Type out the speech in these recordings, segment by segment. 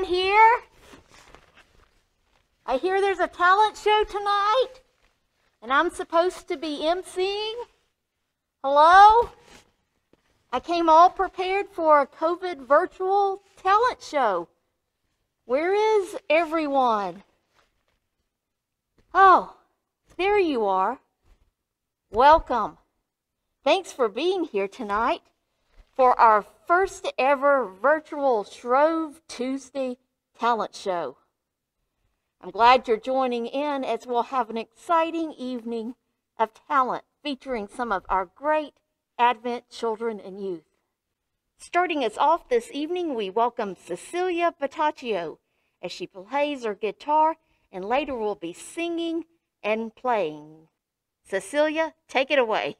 everyone here? I hear there's a talent show tonight, and I'm supposed to be emceeing. Hello? I came all prepared for a COVID virtual talent show. Where is everyone? Oh, there you are. Welcome. Thanks for being here tonight for our first ever virtual Shrove Tuesday talent show. I'm glad you're joining in as we'll have an exciting evening of talent featuring some of our great Advent children and youth. Starting us off this evening, we welcome Cecilia Bataccio as she plays her guitar and later will be singing and playing. Cecilia, take it away.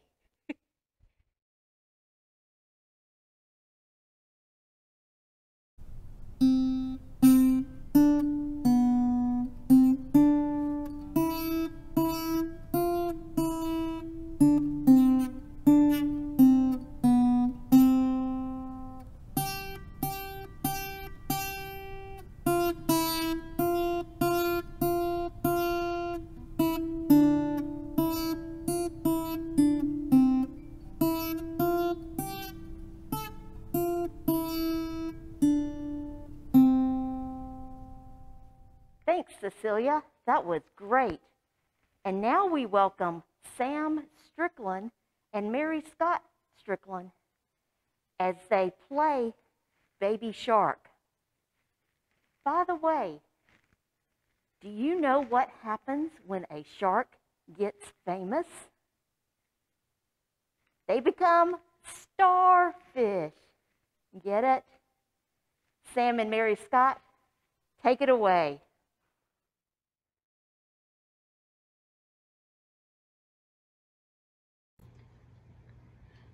That was great. And now we welcome Sam Strickland and Mary Scott Strickland as they play Baby Shark. By the way, do you know what happens when a shark gets famous? They become starfish. Get it? Sam and Mary Scott, take it away.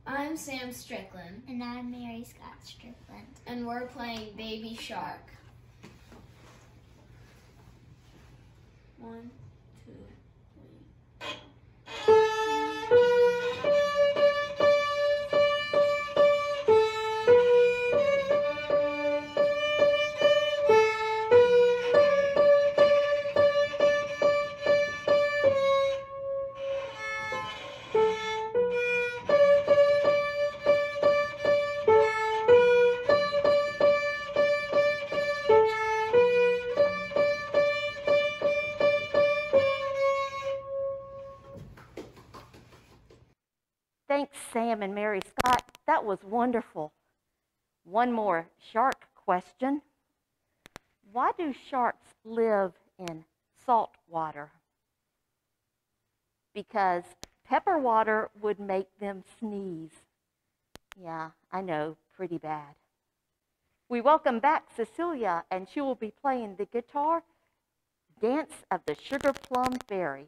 I'm Sam Strickland, And I'm Mary Scott Strickland. and we're playing Baby Shark. One, And Mary Scott. That was wonderful. One more shark question. Why do sharks live in salt water? Because pepper water would make them sneeze. Yeah, I know, pretty bad. We welcome back Cecilia, and she will be playing the guitar Dance of the Sugar Plum Fairy.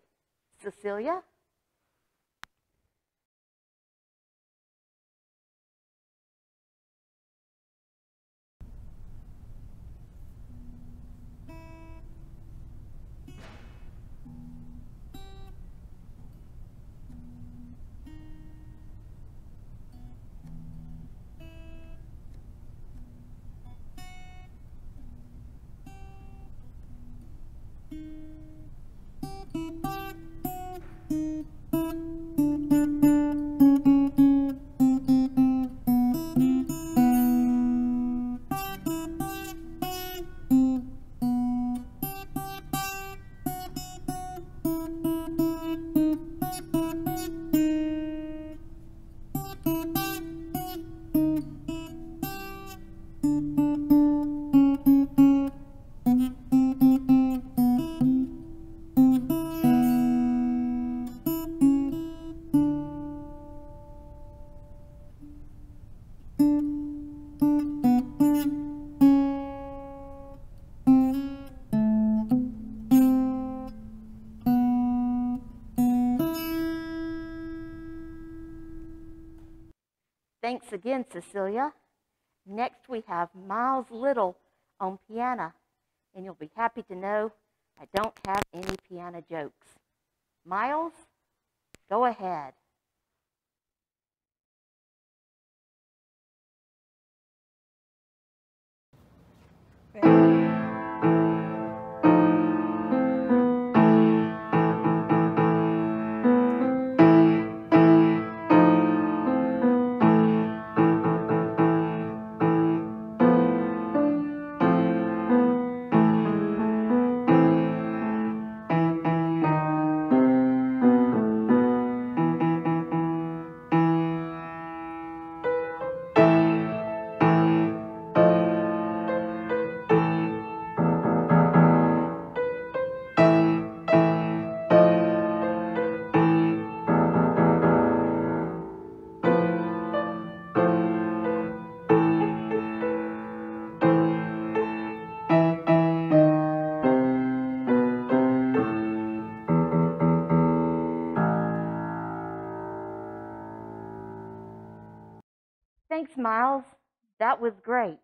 Cecilia? Again, Cecilia. Next, we have Miles Little on piano, and you'll be happy to know I don't have any piano jokes. Miles, go ahead. Smiles. That was great.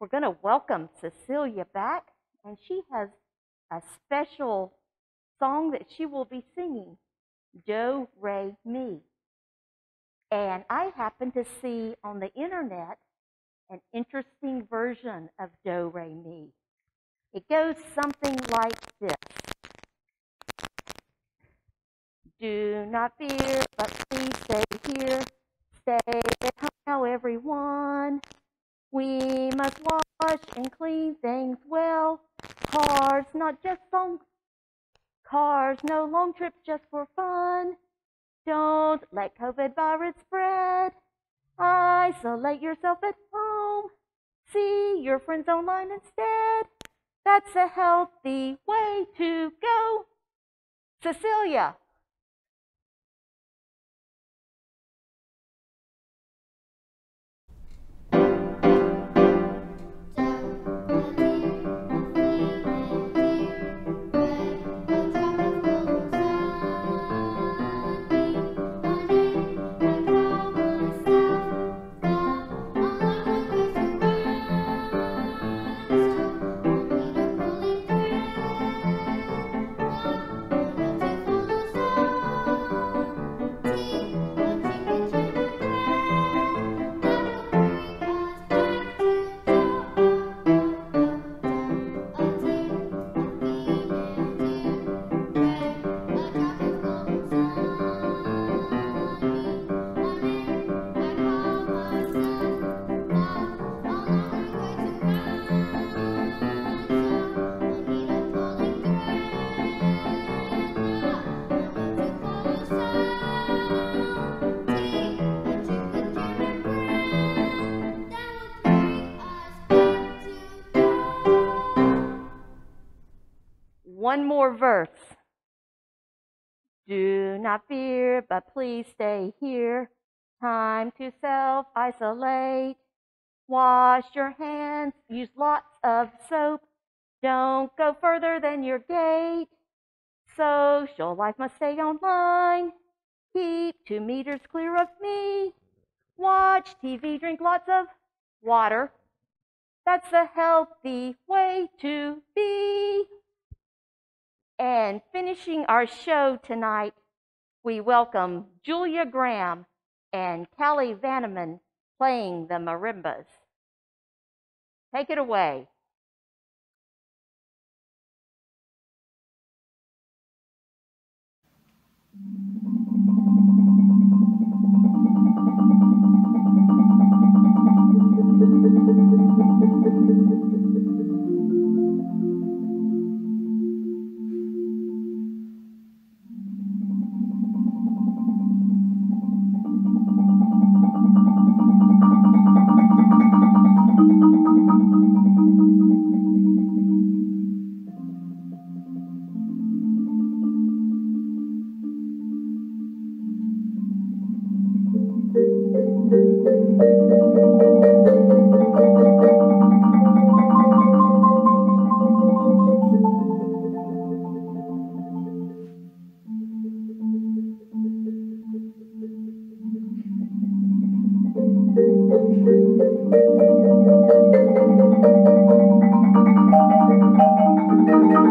We're going to welcome Cecilia back, and she has a special song that she will be singing Do, Re, Mi. And I happened to see on the internet an interesting version of Do, Re, Mi. It goes something like this Do not fear, but please stay here. Stay at home now, everyone. We must wash and clean things well. Cars, not just long cars, no long trips just for fun. Don't let COVID virus spread. Isolate yourself at home. See your friends online instead. That's a healthy way to go. Cecilia. One more verse. Do not fear, but please stay here. Time to self isolate. Wash your hands. Use lots of soap. Don't go further than your gate. Social life must stay online. Keep two meters clear of me. Watch TV, drink lots of water. That's the healthy way to be. And finishing our show tonight, we welcome Julia Graham and Kelly Vanneman playing the marimbas. Take it away. Thank you.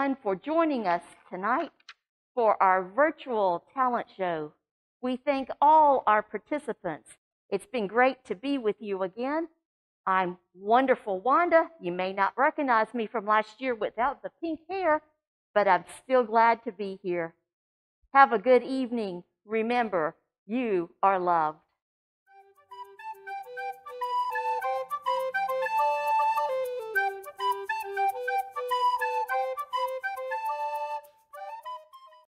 Everyone, for joining us tonight for our virtual talent show. We thank all our participants. It's been great to be with you again. I'm wonderful Wanda. You may not recognize me from last year without the pink hair, but I'm still glad to be here. Have a good evening. Remember, you are loved.